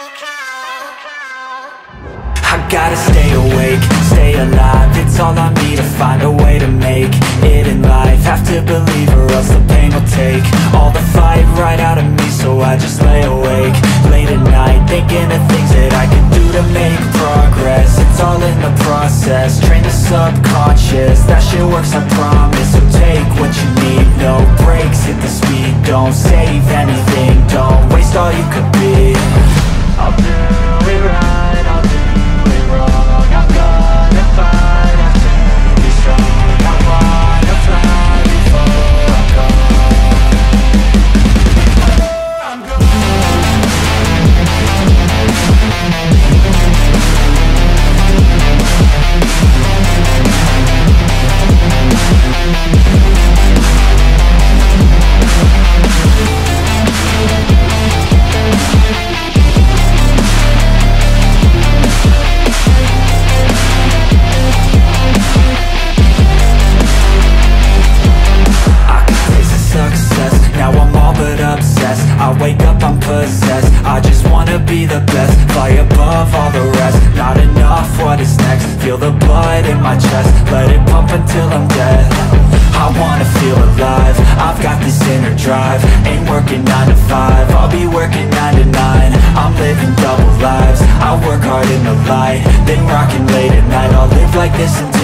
I gotta stay awake, stay alive. It's all I need to find a way to make it in life. Have to believe or else the pain will take All the fight right out of me. So I just lay awake Late at night thinking of things that I can do to make progress. It's all in the process, train the subconscious. That shit works I promise, I wake up, I'm possessed. I just wanna be the best. Fly above all the rest. Not enough, what is next? Feel the blood in my chest. Let it pump until I'm dead. I wanna feel alive. I've got this inner drive. Ain't working 9 to 5 I'll be working 9 to 9 I'm living double lives. I work hard in the light. Then rockin' late at night. I'll live like this until